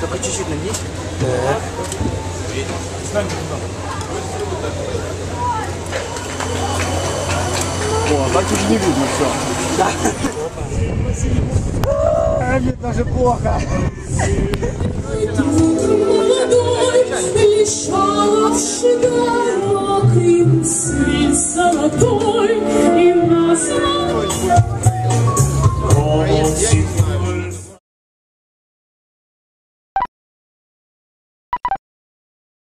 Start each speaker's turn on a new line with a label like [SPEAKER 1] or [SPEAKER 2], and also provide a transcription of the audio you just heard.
[SPEAKER 1] Только чуть-чуть нагнись.
[SPEAKER 2] О, так уже не видно все. Да. Мне даже плохо.
[SPEAKER 3] молодой, See.